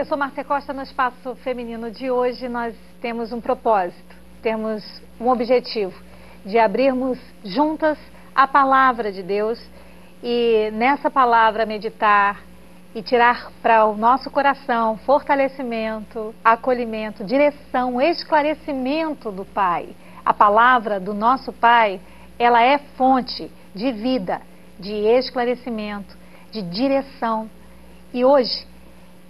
Eu sou Márcia Costa. No Espaço Feminino de hoje, nós temos um propósito, temos um objetivo de abrirmos juntas a palavra de Deus e nessa palavra meditar e tirar para o nosso coração fortalecimento, acolhimento, direção, esclarecimento do Pai. A palavra do nosso Pai, ela é fonte de vida, de esclarecimento, de direção. E hoje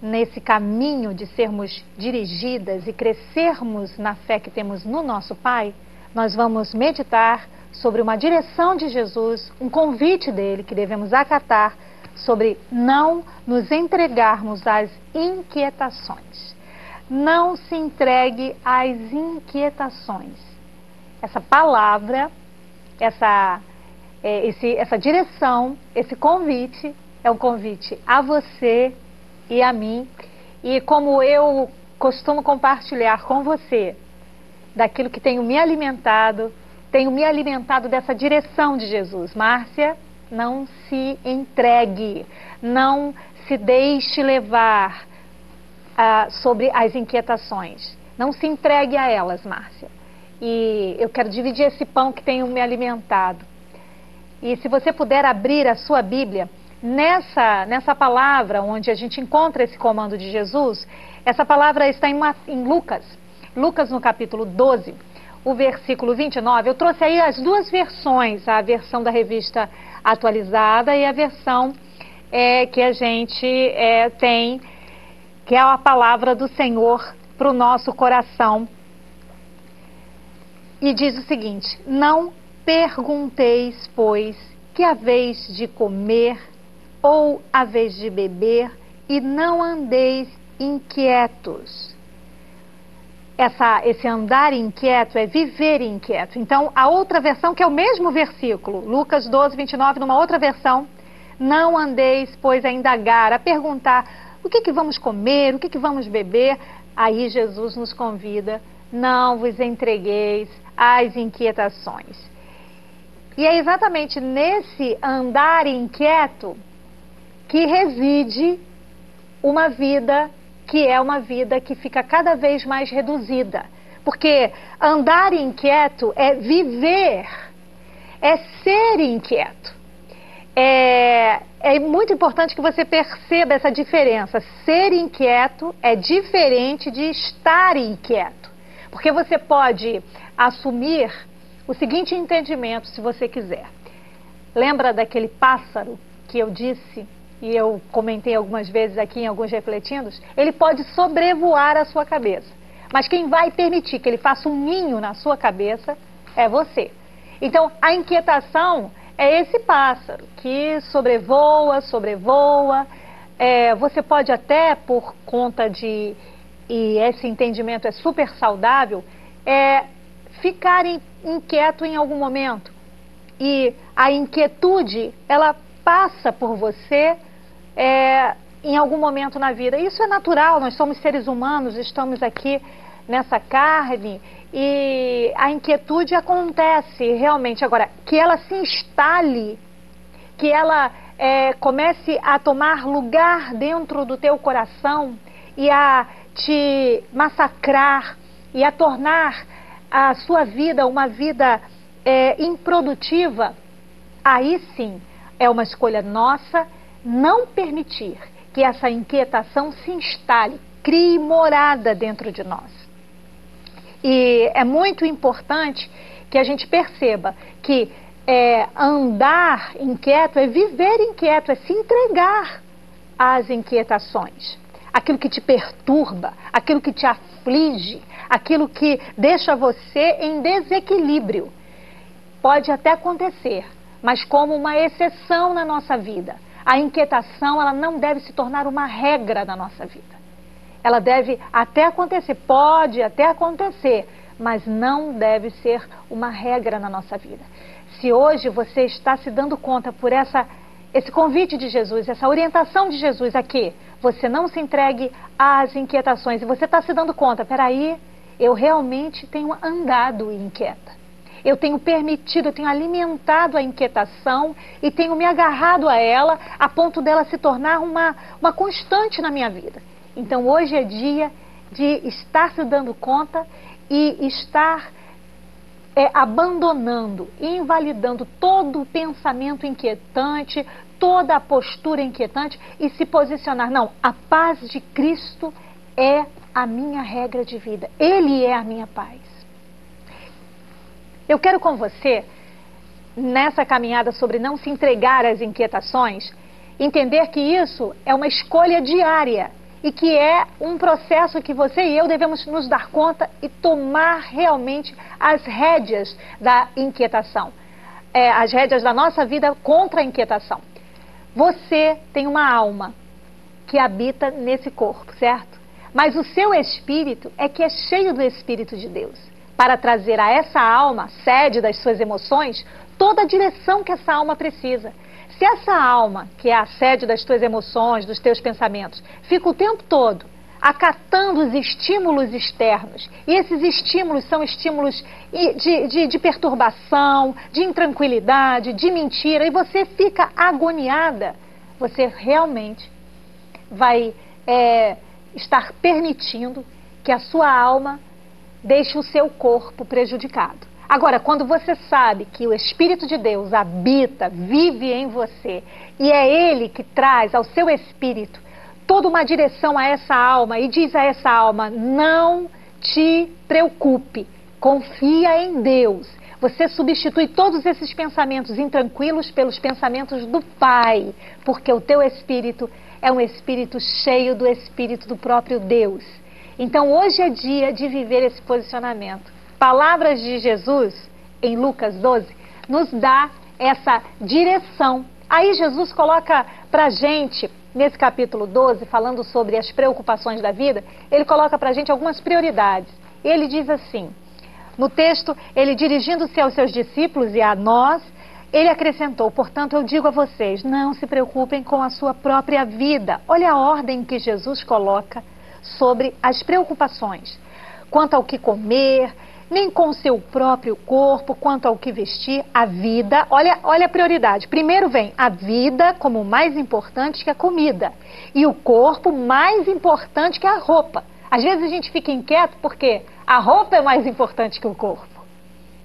nesse caminho de sermos dirigidas e crescermos na fé que temos no nosso Pai, nós vamos meditar sobre uma direção de Jesus, um convite dele que devemos acatar sobre não nos entregarmos às inquietações. Não se entregue às inquietações. Essa palavra, essa, é, esse, essa direção, esse convite é um convite a você e a mim. E como eu costumo compartilhar com você daquilo que tenho me alimentado, tenho me alimentado dessa direção de Jesus. Márcia, não se entregue, não se deixe levar uh, sobre as inquietações. Não se entregue a elas, Márcia. E eu quero dividir esse pão que tenho me alimentado. E se você puder abrir a sua Bíblia nessa, nessa palavra onde a gente encontra esse comando de Jesus, essa palavra está em, em Lucas, Lucas no capítulo 12, o versículo 29. Eu trouxe aí as duas versões, a versão da revista atualizada e a versão é, que a gente é, tem, que é a palavra do Senhor para o nosso coração. E diz o seguinte: Não pergunteis, pois, que a vez de comer ou a vez de beber, e não andeis inquietos. Essa, esse andar inquieto é viver inquieto. Então, a outra versão, que é o mesmo versículo, Lucas 12, 29, numa outra versão, não andeis, pois, a indagar, a perguntar o que, que vamos comer, o que, que vamos beber. Aí Jesus nos convida, não vos entregueis às inquietações. E é exatamente nesse andar inquieto que reside uma vida que é uma vida que fica cada vez mais reduzida. Porque andar inquieto é viver, é ser inquieto. É, é muito importante que você perceba essa diferença. Ser inquieto é diferente de estar inquieto. Porque você pode assumir o seguinte entendimento, se você quiser. Lembra daquele pássaro que eu disse e eu comentei algumas vezes aqui em alguns refletindos, ele pode sobrevoar a sua cabeça. Mas quem vai permitir que ele faça um ninho na sua cabeça é você. Então, a inquietação é esse pássaro que sobrevoa, sobrevoa. É, você pode até, por conta de, e esse entendimento é super saudável, é, ficar inquieto em algum momento. E a inquietude, ela passa por você é, em algum momento na vida. Isso é natural, nós somos seres humanos, estamos aqui nessa carne e a inquietude acontece realmente. Agora, que ela se instale, que ela é, comece a tomar lugar dentro do teu coração e a te massacrar e a tornar a sua vida uma vida é, improdutiva, aí sim é uma escolha nossa não permitir que essa inquietação se instale, crie morada dentro de nós. E é muito importante que a gente perceba que é, andar inquieto é viver inquieto, é se entregar às inquietações. Aquilo que te perturba, aquilo que te aflige, aquilo que deixa você em desequilíbrio. Pode até acontecer, mas como uma exceção na nossa vida a inquietação ela não deve se tornar uma regra na nossa vida. Ela deve até acontecer, pode até acontecer, mas não deve ser uma regra na nossa vida. Se hoje você está se dando conta por essa esse convite de Jesus, essa orientação de Jesus aqui, você não se entregue às inquietações e você está se dando conta, peraí, eu realmente tenho andado inquieta eu tenho permitido, eu tenho alimentado a inquietação e tenho me agarrado a ela a ponto dela se tornar uma, uma constante na minha vida. Então hoje é dia de estar se dando conta e estar é, abandonando, invalidando todo o pensamento inquietante, toda a postura inquietante e se posicionar. Não, a paz de Cristo é a minha regra de vida. Ele é a minha paz. Eu quero com você, nessa caminhada sobre não se entregar às inquietações, entender que isso é uma escolha diária e que é um processo que você e eu devemos nos dar conta e tomar realmente as rédeas da inquietação, é, as rédeas da nossa vida contra a inquietação. Você tem uma alma que habita nesse corpo, certo? Mas o seu espírito é que é cheio do Espírito de Deus para trazer a essa alma, sede das suas emoções, toda a direção que essa alma precisa. Se essa alma, que é a sede das tuas emoções, dos teus pensamentos, fica o tempo todo acatando os estímulos externos, e esses estímulos são estímulos de, de, de perturbação, de intranquilidade, de mentira, e você fica agoniada, você realmente vai é, estar permitindo que a sua alma deixe o seu corpo prejudicado. Agora, quando você sabe que o Espírito de Deus habita, vive em você, e é Ele que traz ao seu espírito toda uma direção a essa alma e diz a essa alma: não te preocupe, confia em Deus. Você substitui todos esses pensamentos intranquilos pelos pensamentos do Pai, porque o teu espírito é um espírito cheio do espírito do próprio Deus. Então hoje é dia de viver esse posicionamento palavras de Jesus em Lucas 12 nos dá essa direção. Aí Jesus coloca para gente, nesse capítulo 12, falando sobre as preocupações da vida, ele coloca para gente algumas prioridades. Ele diz assim, no texto, ele dirigindo-se aos seus discípulos e a nós, ele acrescentou: Portanto, eu digo a vocês, não se preocupem com a sua própria vida. Olha a ordem que Jesus coloca sobre as preocupações. Quanto ao que comer, nem com seu próprio corpo, quanto ao que vestir, a vida. Olha, olha a prioridade. Primeiro vem a vida como mais importante que a comida, e o corpo mais importante que a roupa. Às vezes a gente fica inquieto porque a roupa é mais importante que o corpo.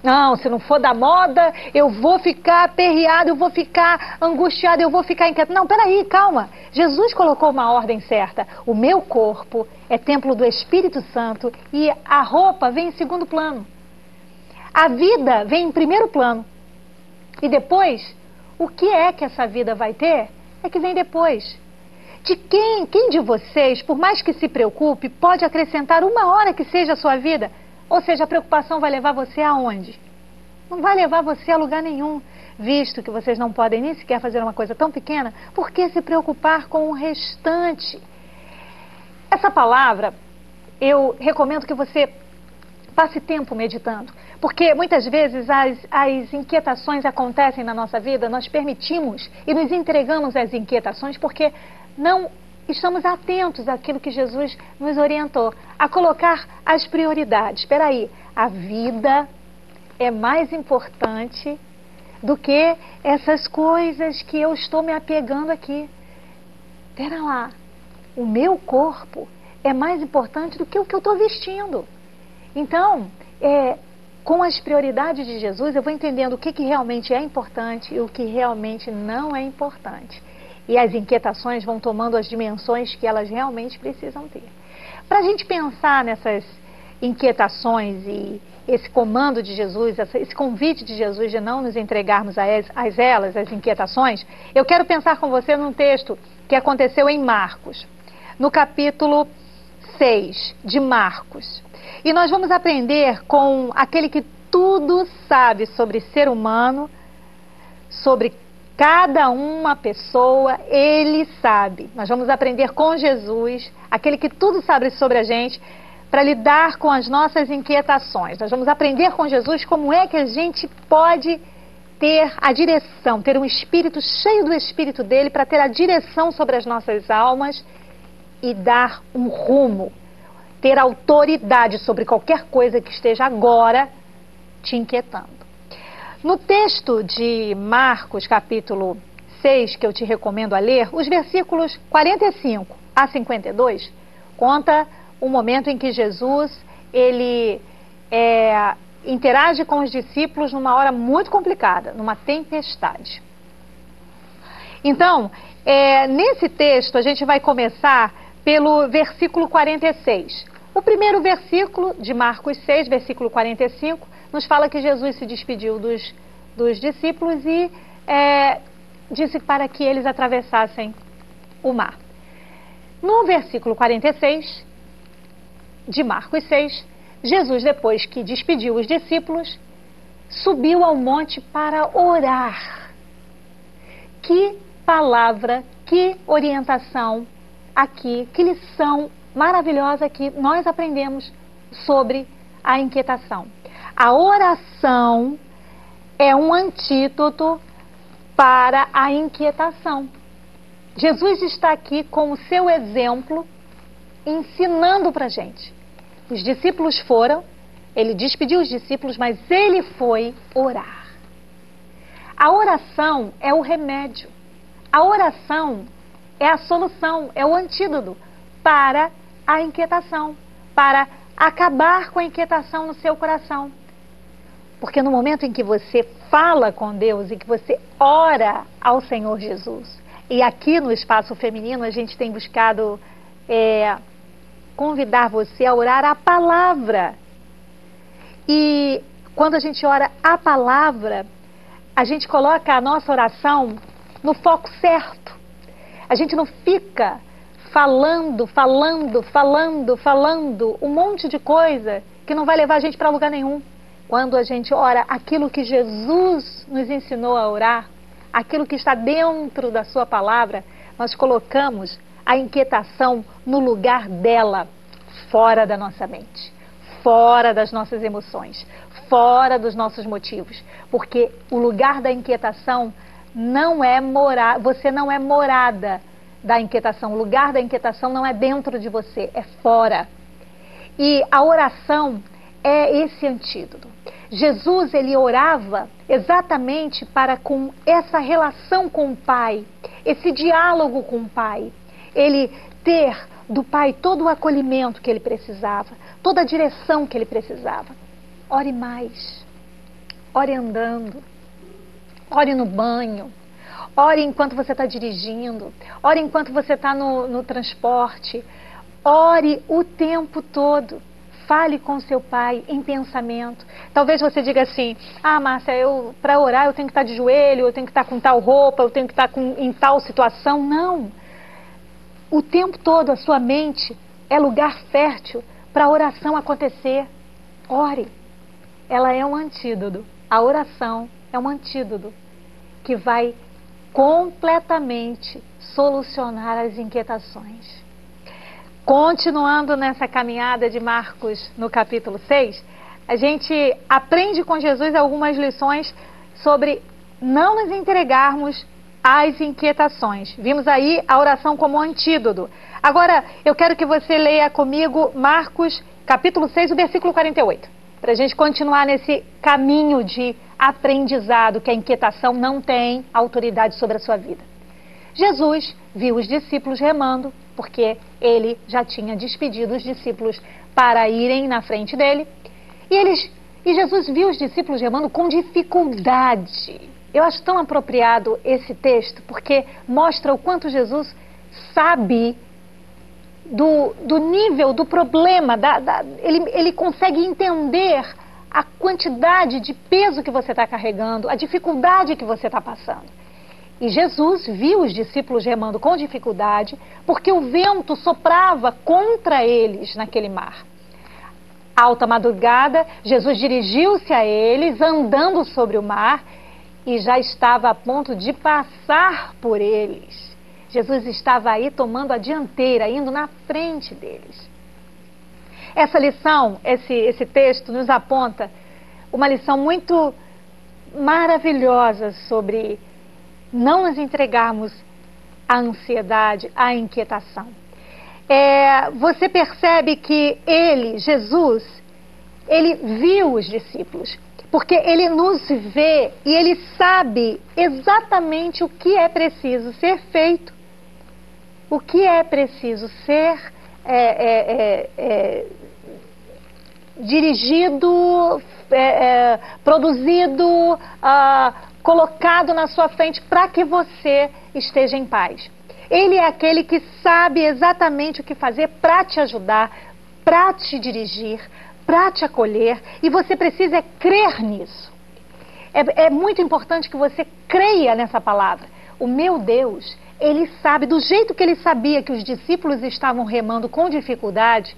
Não, se não for da moda, eu vou ficar aperreado, eu vou ficar angustiado, eu vou ficar inquieto. Não, peraí, calma. Jesus colocou uma ordem certa. O meu corpo é templo do Espírito Santo e a roupa vem em segundo plano. A vida vem em primeiro plano. E depois, o que é que essa vida vai ter é que vem depois. De quem, quem de vocês, por mais que se preocupe, pode acrescentar uma hora que seja a sua vida? Ou seja, a preocupação vai levar você aonde? Não vai levar você a lugar nenhum. Visto que vocês não podem nem sequer fazer uma coisa tão pequena, por que se preocupar com o restante? Essa palavra, eu recomendo que você passe tempo meditando. Porque muitas vezes as, as inquietações acontecem na nossa vida, nós permitimos e nos entregamos às inquietações porque não estamos atentos àquilo que Jesus nos orientou, a colocar as prioridades. Espera aí, a vida é mais importante do que essas coisas que eu estou me apegando aqui. Espera lá, o meu corpo é mais importante do que o que eu estou vestindo. Então, é, com as prioridades de Jesus, eu vou entendendo o que, que realmente é importante e o que realmente não é importante e as inquietações vão tomando as dimensões que elas realmente precisam ter. Para a gente pensar nessas inquietações e esse comando de Jesus, esse convite de Jesus de não nos entregarmos a elas, as inquietações, eu quero pensar com você num texto que aconteceu em Marcos, no capítulo 6 de Marcos. E nós vamos aprender com aquele que tudo sabe sobre ser humano, sobre Cada uma pessoa, ele sabe. Nós vamos aprender com Jesus, aquele que tudo sabe sobre a gente, para lidar com as nossas inquietações. Nós vamos aprender com Jesus como é que a gente pode ter a direção, ter um espírito cheio do espírito dele para ter a direção sobre as nossas almas e dar um rumo, ter autoridade sobre qualquer coisa que esteja agora te inquietando. No texto de Marcos, capítulo 6, que eu te recomendo a ler, os versículos 45 a 52, Conta o momento em que Jesus ele é, interage com os discípulos numa hora muito complicada, numa tempestade. Então, é, nesse texto, a gente vai começar pelo versículo 46. O primeiro versículo de Marcos 6, versículo 45, nos fala que Jesus se despediu dos, dos discípulos e é, disse para que eles atravessassem o mar. No versículo 46 de Marcos 6, Jesus, depois que despediu os discípulos, subiu ao monte para orar. Que palavra, que orientação aqui, que lição maravilhosa que nós aprendemos sobre a inquietação. A oração é um antídoto para a inquietação. Jesus está aqui com o seu exemplo, ensinando para a gente. Os discípulos foram, ele despediu os discípulos, mas ele foi orar. A oração é o remédio. A oração é a solução, é o antídoto para a inquietação, para acabar com a inquietação no seu coração. Porque no momento em que você fala com Deus e que você ora ao Senhor Jesus, e aqui no espaço feminino a gente tem buscado é, convidar você a orar a palavra. E quando a gente ora a palavra, a gente coloca a nossa oração no foco certo. A gente não fica falando, falando, falando, falando um monte de coisa que não vai levar a gente para lugar nenhum. Quando a gente ora aquilo que Jesus nos ensinou a orar, aquilo que está dentro da Sua palavra, nós colocamos a inquietação no lugar dela, fora da nossa mente, fora das nossas emoções, fora dos nossos motivos. Porque o lugar da inquietação não é morada, você não é morada da inquietação. O lugar da inquietação não é dentro de você, é fora. E a oração é esse antídoto. Jesus ele orava exatamente para com essa relação com o Pai, esse diálogo com o Pai. Ele ter do Pai todo o acolhimento que ele precisava, toda a direção que ele precisava. Ore mais. Ore andando Ore no banho. Ore enquanto você está dirigindo. Ore enquanto você está no, no transporte. Ore o tempo todo. Fale com seu pai em pensamento. Talvez você diga assim: Ah, Márcia, eu para orar eu tenho que estar tá de joelho, eu tenho que estar tá com tal roupa, eu tenho que estar tá com, em tal situação. Não. O tempo todo a sua mente é lugar fértil para a oração acontecer. Ore. Ela é um antídoto. A oração é um antídoto que vai completamente solucionar as inquietações. Continuando nessa caminhada de Marcos no capítulo 6, a gente aprende com Jesus algumas lições sobre não nos entregarmos às inquietações. Vimos aí a oração como antídoto. Agora, eu quero que você leia comigo Marcos capítulo 6, o versículo 48, para a gente continuar nesse caminho de aprendizado que a inquietação não tem autoridade sobre a sua vida. Jesus viu os discípulos remando, porque ele já tinha despedido os discípulos para irem na frente dele. E, eles, e Jesus viu os discípulos remando com dificuldade. Eu acho tão apropriado esse texto, porque mostra o quanto Jesus sabe do, do nível do problema, da, da, ele, ele consegue entender a quantidade de peso que você está carregando, a dificuldade que você está passando. E Jesus viu os discípulos remando com dificuldade, porque o vento soprava contra eles naquele mar. Alta madrugada, Jesus dirigiu-se a eles, andando sobre o mar, e já estava a ponto de passar por eles. Jesus estava aí tomando a dianteira, indo na frente deles. Essa lição, esse, esse texto, nos aponta uma lição muito maravilhosa sobre não nos entregarmos à ansiedade, à inquietação. É, você percebe que ele, Jesus, ele viu os discípulos, porque ele nos vê e ele sabe exatamente o que é preciso ser feito, o que é preciso ser é, é, é, dirigido, produzido, ah, colocado na sua frente para que você esteja em paz. Ele é aquele que sabe exatamente o que fazer para te ajudar, para te dirigir, para te acolher, e você precisa crer nisso. É, é muito importante que você creia nessa palavra. O meu Deus, ele sabe, do jeito que ele sabia que os discípulos estavam remando com dificuldade,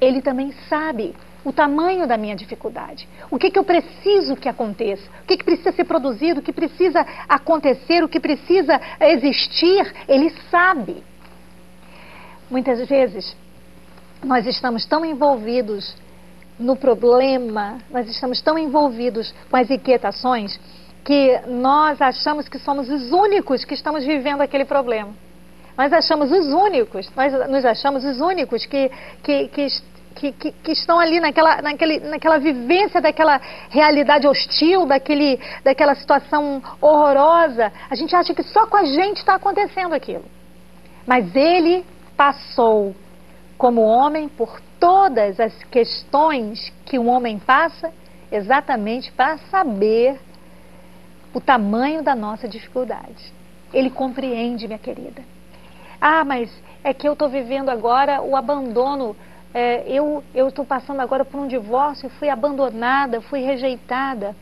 ele também sabe o tamanho da minha dificuldade. O que, que eu preciso que aconteça? O que, que precisa ser produzido? O que precisa acontecer? O que precisa existir? Ele sabe. Muitas vezes nós estamos tão envolvidos no problema, nós estamos tão envolvidos com as inquietações que nós achamos que somos os únicos que estamos vivendo aquele problema. Nós achamos os únicos, nós nos achamos os únicos que, que, que, que, que, que estão ali naquela, naquele, naquela vivência daquela realidade hostil, daquele, daquela situação horrorosa. A gente acha que só com a gente está acontecendo aquilo. Mas ele passou como homem por todas as questões que um homem passa, exatamente para saber o tamanho da nossa dificuldade. Ele compreende, minha querida. Ah, mas é que eu estou vivendo agora o abandono. É, eu estou passando agora por um divórcio, fui abandonada, fui rejeitada.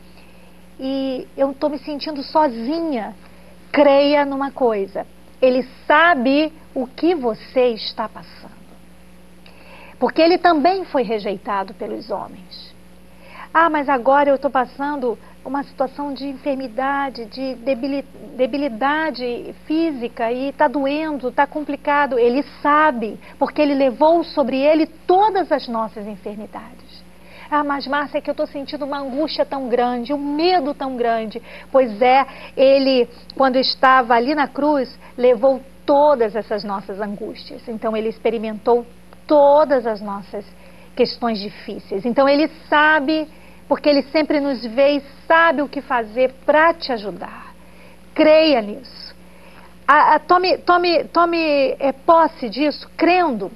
E eu estou me sentindo sozinha. Creia numa coisa: Ele sabe o que você está passando porque ele também foi rejeitado pelos homens. Ah, mas agora eu estou passando uma situação de enfermidade, de debilidade física e está doendo, está complicado. Ele sabe, porque ele levou sobre ele todas as nossas enfermidades. Ah, mas Márcia, é que eu estou sentindo uma angústia tão grande, um medo tão grande. Pois é, ele, quando estava ali na cruz, levou todas essas nossas angústias. Então ele experimentou todas as nossas questões difíceis. Então ele sabe, porque ele sempre nos vê e sabe o que fazer para te ajudar. Creia nisso. A, a, tome tome, tome é, posse disso, crendo.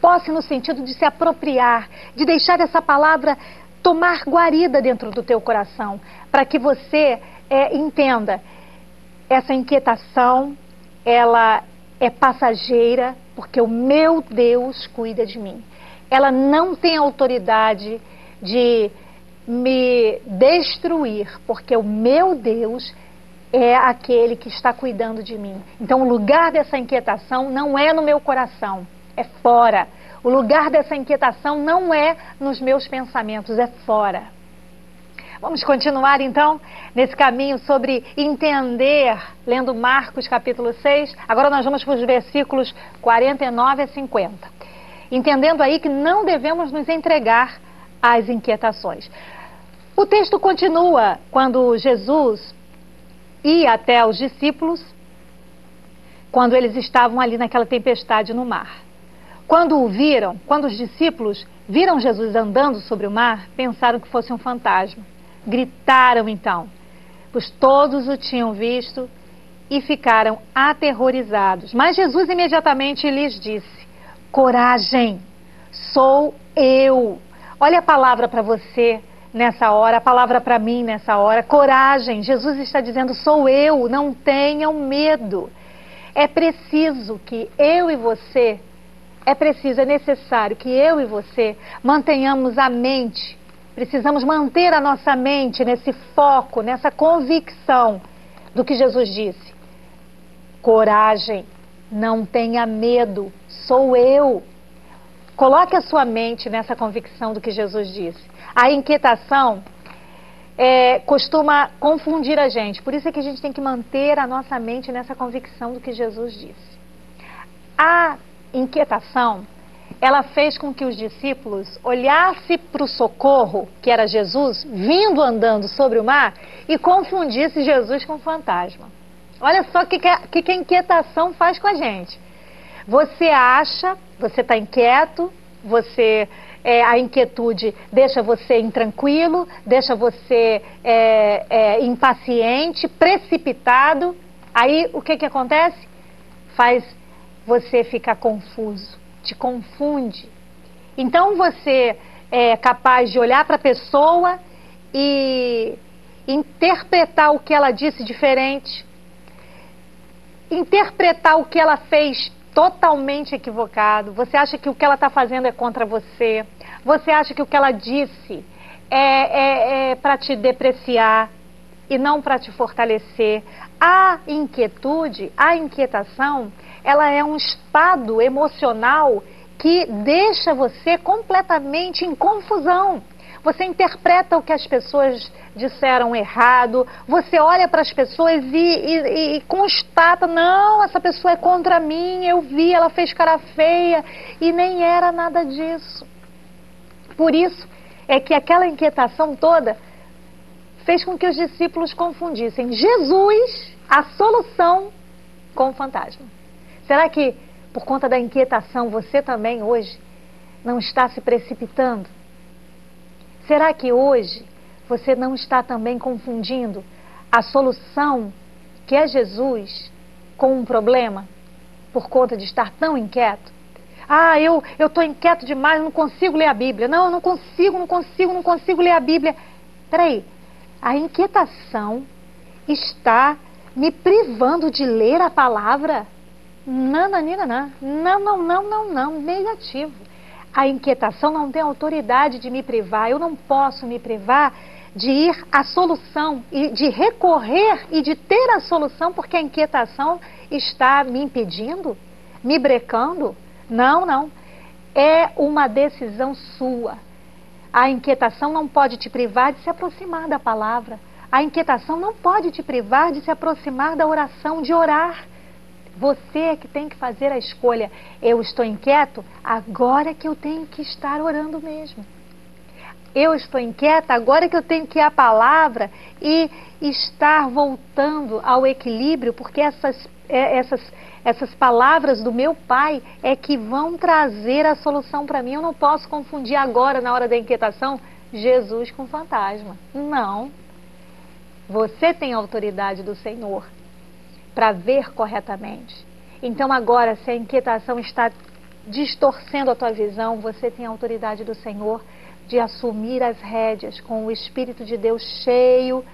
Posse no sentido de se apropriar, de deixar essa palavra tomar guarida dentro do teu coração, para que você é, entenda essa inquietação, ela é passageira, porque o meu Deus cuida de mim. Ela não tem autoridade de me destruir, porque o meu Deus é aquele que está cuidando de mim. Então, o lugar dessa inquietação não é no meu coração, é fora. O lugar dessa inquietação não é nos meus pensamentos, é fora. Vamos continuar então nesse caminho sobre entender, lendo Marcos capítulo 6. Agora nós vamos para os versículos 49 a 50. Entendendo aí que não devemos nos entregar às inquietações. O texto continua quando Jesus ia até os discípulos, quando eles estavam ali naquela tempestade no mar. Quando o viram, quando os discípulos viram Jesus andando sobre o mar, pensaram que fosse um fantasma. Gritaram então, pois todos o tinham visto e ficaram aterrorizados. Mas Jesus imediatamente lhes disse: Coragem, sou eu. Olha a palavra para você nessa hora, a palavra para mim nessa hora. Coragem, Jesus está dizendo: Sou eu, não tenham medo. É preciso que eu e você, é preciso, é necessário que eu e você mantenhamos a mente Precisamos manter a nossa mente nesse foco, nessa convicção do que Jesus disse. Coragem, não tenha medo, sou eu. Coloque a sua mente nessa convicção do que Jesus disse. A inquietação é, costuma confundir a gente, por isso é que a gente tem que manter a nossa mente nessa convicção do que Jesus disse. A inquietação ela fez com que os discípulos olhassem para o socorro, que era Jesus, vindo andando sobre o mar, e confundisse Jesus com fantasma. Olha só o que, que, que a inquietação faz com a gente. Você acha, você está inquieto, você é, a inquietude deixa você intranquilo, deixa você é, é, impaciente, precipitado. Aí o que, que acontece? Faz você ficar confuso te confunde. Então você é capaz de olhar para a pessoa e interpretar o que ela disse diferente, interpretar o que ela fez totalmente equivocado. Você acha que o que ela está fazendo é contra você. Você acha que o que ela disse é, é, é para te depreciar e não para te fortalecer. A inquietude, a inquietação, ela é um estado emocional que deixa você completamente em confusão. Você interpreta o que as pessoas disseram errado, você olha para as pessoas e, e, e, constata: não, essa pessoa é contra mim, eu vi, ela fez cara feia, e nem era nada disso. Por isso é que aquela inquietação toda fez com que os discípulos confundissem Jesus, a solução, com o fantasma. Será que por conta da inquietação você também hoje não está se precipitando? Será que hoje você não está também confundindo a solução que é Jesus com um problema por conta de estar tão inquieto? Ah, eu eu estou inquieto demais, não consigo ler a Bíblia. Não, eu não consigo, não consigo, não consigo ler a Bíblia. Peraí, a inquietação está me privando de ler a palavra? Não, não, não, não, não, não, negativo. A inquietação não tem autoridade de me privar. Eu não posso me privar de ir à solução e de recorrer e de ter a solução porque a inquietação está me impedindo, me brecando. Não, não. É uma decisão sua. A inquietação não pode te privar de se aproximar da palavra. A inquietação não pode te privar de se aproximar da oração, de orar. Você é que tem que fazer a escolha. Eu estou inquieto, agora que eu tenho que estar orando mesmo. Eu estou inquieta, agora que eu tenho que ir à palavra e estar voltando ao equilíbrio, porque essas, é, essas, essas palavras do meu pai é que vão trazer a solução para mim. Eu não posso confundir agora, na hora da inquietação, Jesus com fantasma. Não. Você tem a autoridade do Senhor para ver corretamente. Então, agora, se a inquietação está distorcendo a tua visão, você tem a autoridade do Senhor de assumir as rédeas com o Espírito de Deus cheio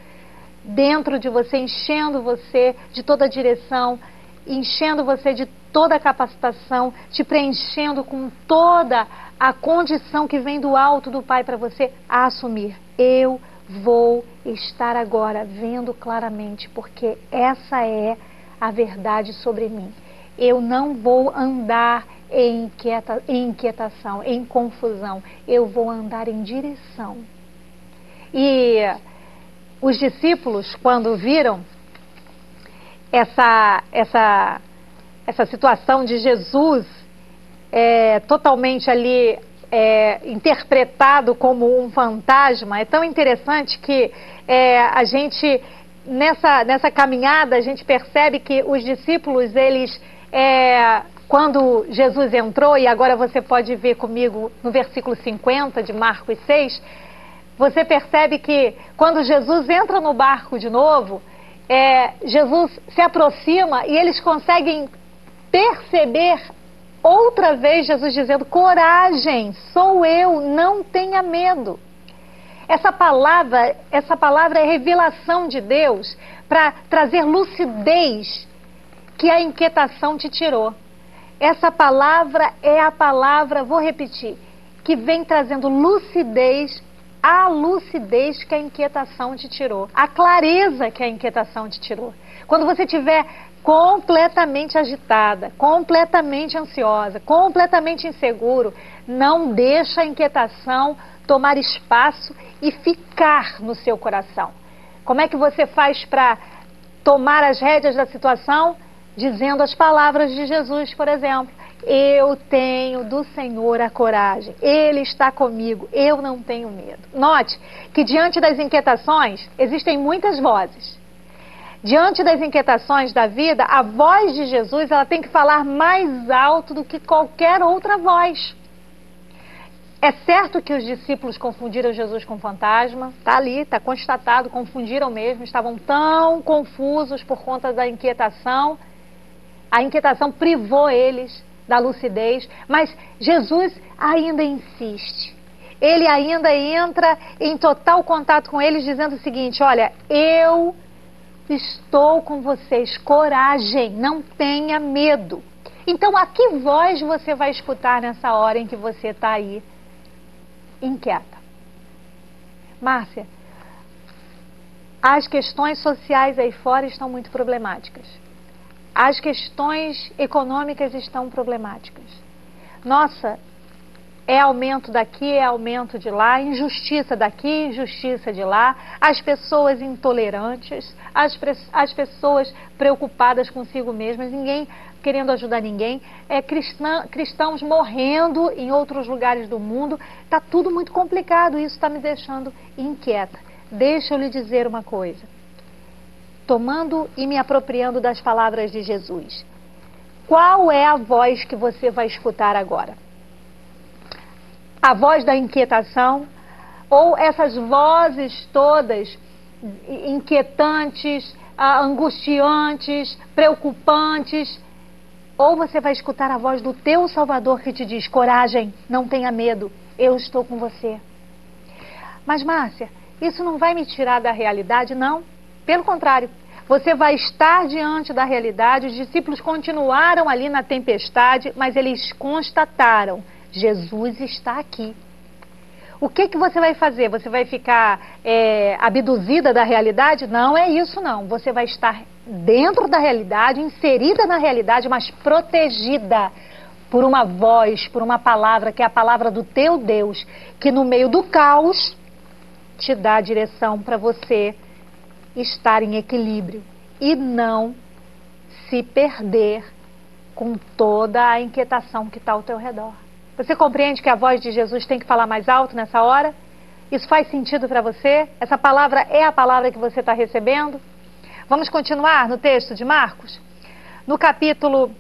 dentro de você, enchendo você de toda a direção enchendo você de toda a capacitação, te preenchendo com toda a condição que vem do alto do Pai para você a assumir. Eu vou estar agora vendo claramente, porque essa é a verdade sobre mim. Eu não vou andar em, inquieta, em inquietação, em confusão. Eu vou andar em direção. E os discípulos, quando viram essa, essa, essa situação de Jesus é, totalmente ali é, interpretado como um fantasma, é tão interessante que é, a gente, nessa, nessa caminhada, a gente percebe que os discípulos, eles, é, quando Jesus entrou, e agora você pode ver comigo no versículo 50 de Marcos 6, você percebe que quando Jesus entra no barco de novo, é, Jesus se aproxima e eles conseguem perceber outra vez Jesus dizendo: coragem, sou eu, não tenha medo. Essa palavra, essa palavra é revelação de Deus para trazer lucidez que a inquietação te tirou. Essa palavra é a palavra, vou repetir, que vem trazendo lucidez a lucidez que a inquietação te tirou, a clareza que a inquietação te tirou. Quando você estiver completamente agitada, completamente ansiosa, completamente inseguro, não deixa a inquietação tomar espaço e ficar no seu coração. Como é que você faz para tomar as rédeas da situação? Dizendo as palavras de Jesus, por exemplo. Eu tenho do Senhor a coragem. Ele está comigo. Eu não tenho medo. Note que diante das inquietações existem muitas vozes. Diante das inquietações da vida, a voz de Jesus ela tem que falar mais alto do que qualquer outra voz. É certo que os discípulos confundiram Jesus com fantasma, está ali, está constatado, confundiram mesmo, estavam tão confusos por conta da inquietação. A inquietação privou eles da lucidez, mas Jesus ainda insiste. Ele ainda entra em total contato com eles, dizendo o seguinte: Olha, eu estou com vocês, coragem, não tenha medo. Então, a que voz você vai escutar nessa hora em que você está aí inquieta? Márcia, as questões sociais aí fora estão muito problemáticas. As questões econômicas estão problemáticas. Nossa, é aumento daqui, é aumento de lá, injustiça daqui, injustiça de lá, as pessoas intolerantes, as, as pessoas preocupadas consigo mesmas, ninguém querendo ajudar ninguém, é cristã, cristãos morrendo em outros lugares do mundo, está tudo muito complicado, isso está me deixando inquieta. Deixa eu lhe dizer uma coisa. Tomando e me apropriando das palavras de Jesus. Qual é a voz que você vai escutar agora? A voz da inquietação ou essas vozes todas inquietantes, angustiantes, preocupantes? Ou você vai escutar a voz do teu Salvador que te diz: coragem, não tenha medo, eu estou com você. Mas, Márcia, isso não vai me tirar da realidade, não. Pelo contrário, você vai estar diante da realidade. Os discípulos continuaram ali na tempestade, mas eles constataram: Jesus está aqui. O que, que você vai fazer? Você vai ficar é, abduzida da realidade? Não é isso, não. Você vai estar dentro da realidade, inserida na realidade, mas protegida por uma voz, por uma palavra, que é a palavra do teu Deus, que no meio do caos te dá a direção para você estar em equilíbrio e não se perder com toda a inquietação que está ao teu redor. Você compreende que a voz de Jesus tem que falar mais alto nessa hora? Isso faz sentido para você? Essa palavra é a palavra que você está recebendo? Vamos continuar no texto de Marcos? No capítulo,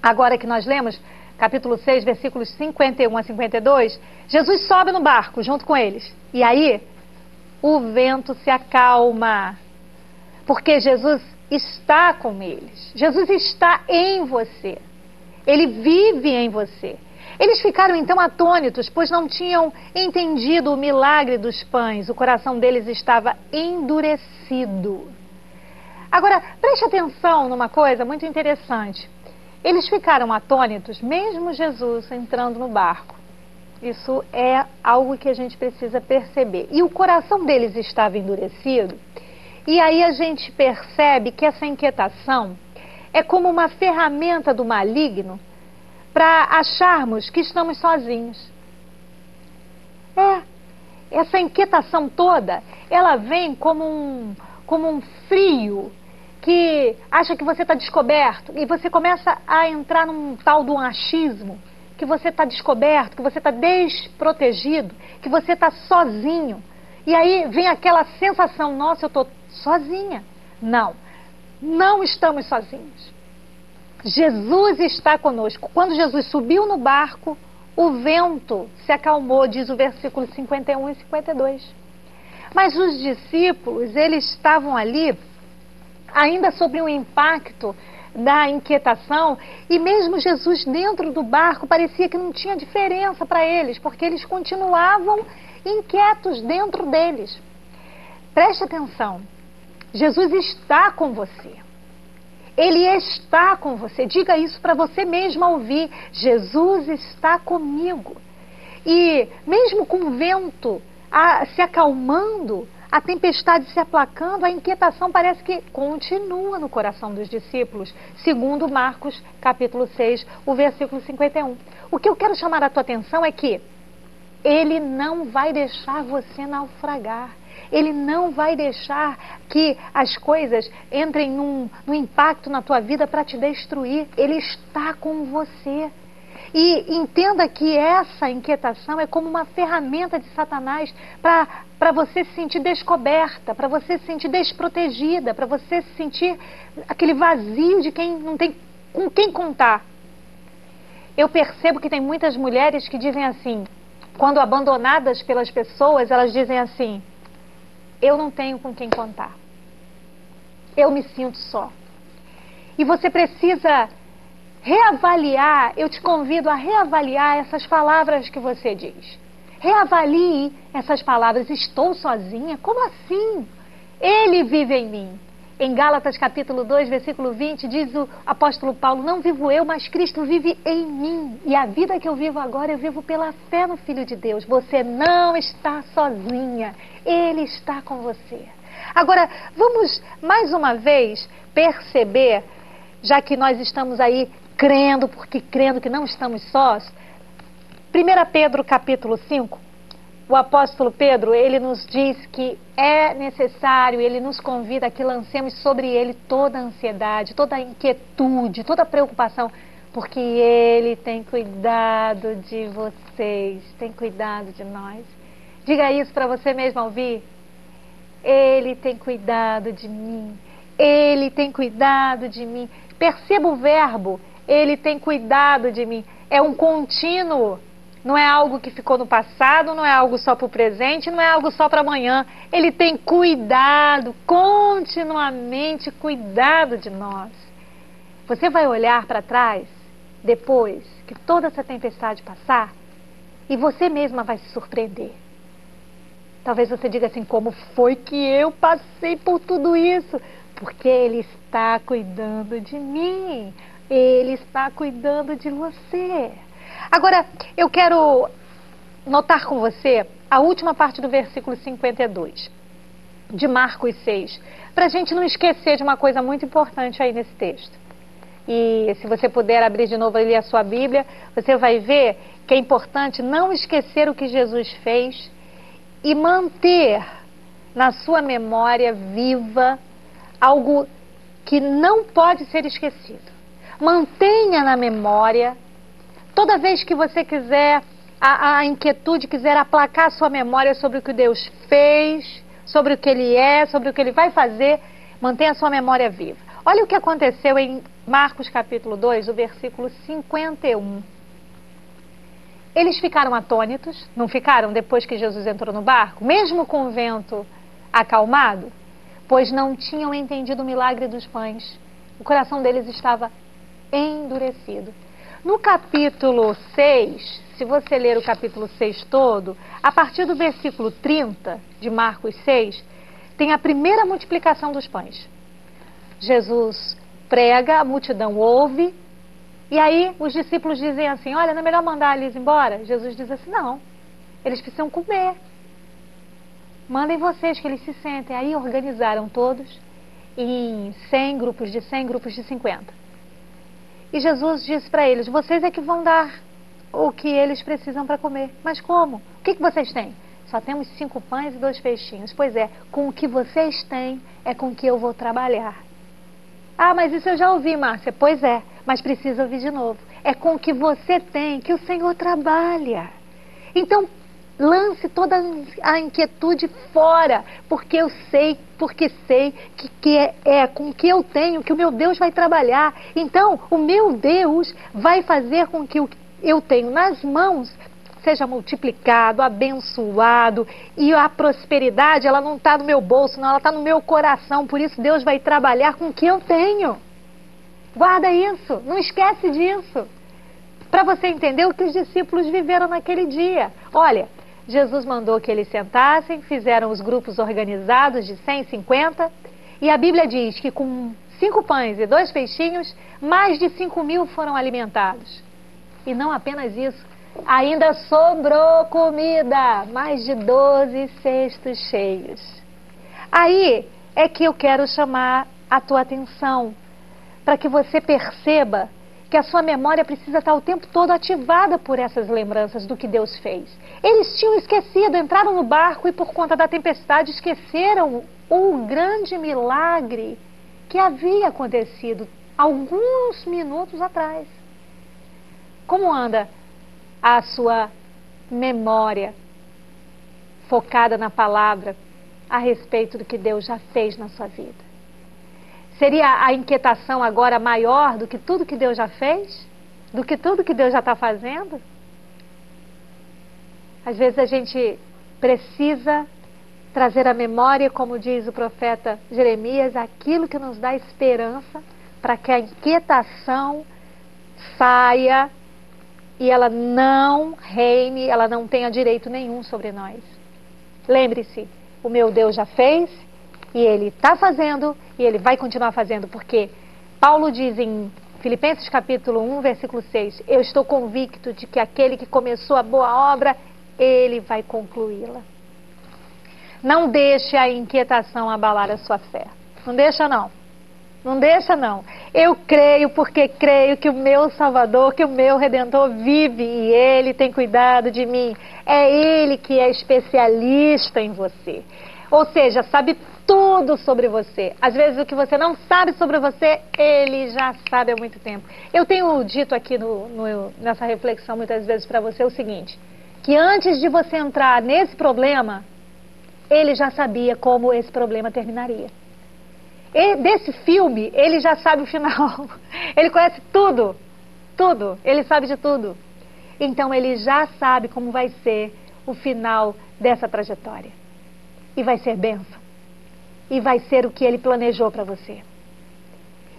agora que nós lemos, capítulo 6, versículos 51 a 52, Jesus sobe no barco junto com eles. E aí, o vento se acalma. Porque Jesus está com eles. Jesus está em você. Ele vive em você. Eles ficaram então atônitos, pois não tinham entendido o milagre dos pães. O coração deles estava endurecido. Agora, preste atenção numa coisa muito interessante. Eles ficaram atônitos, mesmo Jesus entrando no barco. Isso é algo que a gente precisa perceber. E o coração deles estava endurecido. E aí a gente percebe que essa inquietação é como uma ferramenta do maligno para acharmos que estamos sozinhos. É, essa inquietação toda, ela vem como um, como um frio que acha que você está descoberto e você começa a entrar num tal do achismo que você está descoberto, que você está desprotegido, que você está sozinho. E aí vem aquela sensação: nossa, eu estou sozinha. Não, não estamos sozinhos. Jesus está conosco. Quando Jesus subiu no barco, o vento se acalmou, diz o versículo 51 e 52. Mas os discípulos, eles estavam ali ainda sob o impacto da inquietação, e mesmo Jesus dentro do barco parecia que não tinha diferença para eles, porque eles continuavam inquietos dentro deles. Preste atenção, Jesus está com você. Ele está com você. Diga isso para você mesmo ouvir. Jesus está comigo. E mesmo com o vento a, se acalmando, a tempestade se aplacando, a inquietação parece que continua no coração dos discípulos, segundo Marcos, capítulo 6, o versículo 51. O que eu quero chamar a tua atenção é que ele não vai deixar você naufragar. Ele não vai deixar que as coisas entrem num, num impacto na tua vida para te destruir. Ele está com você. E entenda que essa inquietação é como uma ferramenta de Satanás para você se sentir descoberta, para você se sentir desprotegida, para você se sentir aquele vazio de quem não tem com quem contar. Eu percebo que tem muitas mulheres que dizem assim, quando abandonadas pelas pessoas, elas dizem assim: eu não tenho com quem contar. Eu me sinto só. E você precisa reavaliar, eu te convido a reavaliar essas palavras que você diz. Reavalie essas palavras. Estou sozinha? Como assim? Ele vive em mim. Em Gálatas capítulo 2, versículo 20, diz o apóstolo Paulo: Não vivo eu, mas Cristo vive em mim. E a vida que eu vivo agora, eu vivo pela fé no Filho de Deus. Você não está sozinha. Ele está com você. Agora, vamos mais uma vez perceber, já que nós estamos aí crendo, porque crendo que não estamos sós. 1 Pedro capítulo 5, o apóstolo Pedro, ele nos diz que é necessário, ele nos convida a que lancemos sobre ele toda a ansiedade, toda a inquietude, toda a preocupação, porque ele tem cuidado de vocês, tem cuidado de nós. Diga isso para você mesmo ouvir. Ele tem cuidado de mim. Ele tem cuidado de mim. Perceba o verbo, ele tem cuidado de mim. É um contínuo. Não é algo que ficou no passado, não é algo só para o presente, não é algo só para amanhã. Ele tem cuidado, continuamente cuidado de nós. Você vai olhar para trás, depois que toda essa tempestade passar, e você mesma vai se surpreender. Talvez você diga assim: como foi que eu passei por tudo isso? Porque Ele está cuidando de mim, Ele está cuidando de você. Agora, eu quero notar com você a última parte do versículo 52 de Marcos 6, para a gente não esquecer de uma coisa muito importante aí nesse texto. E se você puder abrir de novo ali a sua Bíblia, você vai ver que é importante não esquecer o que Jesus fez e manter na sua memória viva algo que não pode ser esquecido. Mantenha na memória Toda vez que você quiser, a, a inquietude quiser aplacar sua memória sobre o que Deus fez, sobre o que Ele é, sobre o que Ele vai fazer, mantenha a sua memória viva. Olha o que aconteceu em Marcos capítulo 2, o versículo 51. Eles ficaram atônitos, não ficaram depois que Jesus entrou no barco, mesmo com o vento acalmado, pois não tinham entendido o milagre dos pães. O coração deles estava endurecido. No capítulo 6, se você ler o capítulo 6 todo, a partir do versículo 30 de Marcos 6, tem a primeira multiplicação dos pães. Jesus prega, a multidão ouve, e aí os discípulos dizem assim: Olha, não é melhor mandar eles embora? Jesus diz assim: Não, eles precisam comer. Mandem vocês que eles se sentem. Aí organizaram todos em 100 grupos de 100, grupos de 50. E Jesus disse para eles: Vocês é que vão dar o que eles precisam para comer. Mas como? O que, que vocês têm? Só temos cinco pães e dois peixinhos. Pois é, com o que vocês têm é com que eu vou trabalhar. Ah, mas isso eu já ouvi, Márcia. Pois é, mas precisa ouvir de novo. É com o que você tem que o Senhor trabalha. Então, Lance toda a inquietude fora, porque eu sei, porque sei que, que é, é com o que eu tenho que o meu Deus vai trabalhar. Então, o meu Deus vai fazer com que o que eu tenho nas mãos seja multiplicado, abençoado e a prosperidade ela não está no meu bolso, não, ela está no meu coração. Por isso Deus vai trabalhar com o que eu tenho. Guarda isso, não esquece disso. Para você entender o que os discípulos viveram naquele dia. Olha, Jesus mandou que eles sentassem, fizeram os grupos organizados de 150, e a Bíblia diz que com cinco pães e dois peixinhos, mais de cinco mil foram alimentados. E não apenas isso, ainda sobrou comida, mais de 12 cestos cheios. Aí é que eu quero chamar a tua atenção, para que você perceba que a sua memória precisa estar o tempo todo ativada por essas lembranças do que Deus fez. Eles tinham esquecido, entraram no barco e por conta da tempestade esqueceram o grande milagre que havia acontecido alguns minutos atrás. Como anda a sua memória focada na palavra a respeito do que Deus já fez na sua vida? Seria a inquietação agora maior do que tudo que Deus já fez? Do que tudo que Deus já está fazendo? Às vezes a gente precisa trazer à memória, como diz o profeta Jeremias, aquilo que nos dá esperança para que a inquietação saia e ela não reine, ela não tenha direito nenhum sobre nós. Lembre-se, o meu Deus já fez e ele está fazendo e ele vai continuar fazendo, porque Paulo diz em Filipenses capítulo 1, versículo 6, eu estou convicto de que aquele que começou a boa obra, ele vai concluí-la. Não deixe a inquietação abalar a sua fé. Não deixa não. Não deixa não. Eu creio porque creio que o meu Salvador, que o meu Redentor vive e Ele tem cuidado de mim. É Ele que é especialista em você. Ou seja, sabe tudo sobre você. Às vezes o que você não sabe sobre você, Ele já sabe há muito tempo. Eu tenho dito aqui no, no, nessa reflexão muitas vezes para você o seguinte, que antes de você entrar nesse problema, Ele já sabia como esse problema terminaria. E desse filme, ele já sabe o final. Ele conhece tudo. Tudo. Ele sabe de tudo. Então ele já sabe como vai ser o final dessa trajetória. E vai ser bênção. E vai ser o que ele planejou para você.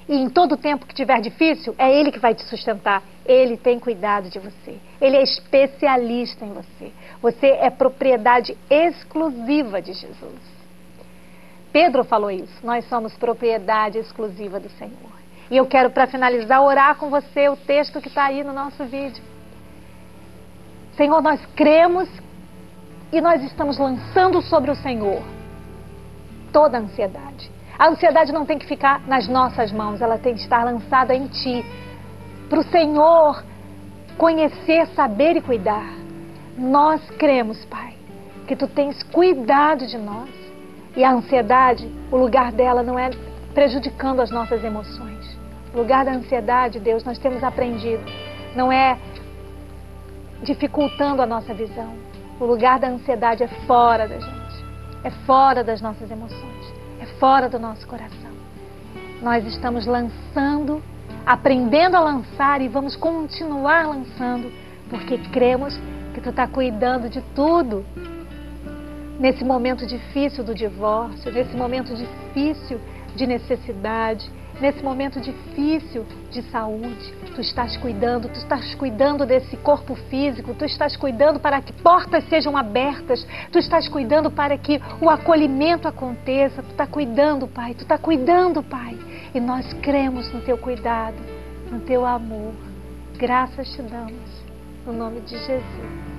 E em todo tempo que tiver difícil, é ele que vai te sustentar. Ele tem cuidado de você. Ele é especialista em você. Você é propriedade exclusiva de Jesus. Pedro falou isso. Nós somos propriedade exclusiva do Senhor. E eu quero, para finalizar, orar com você o texto que está aí no nosso vídeo. Senhor, nós cremos e nós estamos lançando sobre o Senhor toda a ansiedade. A ansiedade não tem que ficar nas nossas mãos, ela tem que estar lançada em Ti. Para o Senhor conhecer, saber e cuidar. Nós cremos, Pai, que Tu tens cuidado de nós e a ansiedade, o lugar dela não é prejudicando as nossas emoções. O lugar da ansiedade, Deus, nós temos aprendido, não é dificultando a nossa visão. O lugar da ansiedade é fora da gente, é fora das nossas emoções, é fora do nosso coração. Nós estamos lançando, aprendendo a lançar e vamos continuar lançando, porque cremos que Tu está cuidando de tudo nesse momento difícil do divórcio, nesse momento difícil de necessidade, nesse momento difícil de saúde. Tu estás cuidando, tu estás cuidando desse corpo físico, tu estás cuidando para que portas sejam abertas, tu estás cuidando para que o acolhimento aconteça, tu está cuidando, Pai, tu está cuidando, Pai. E nós cremos no teu cuidado, no teu amor. Graças te damos, no nome de Jesus.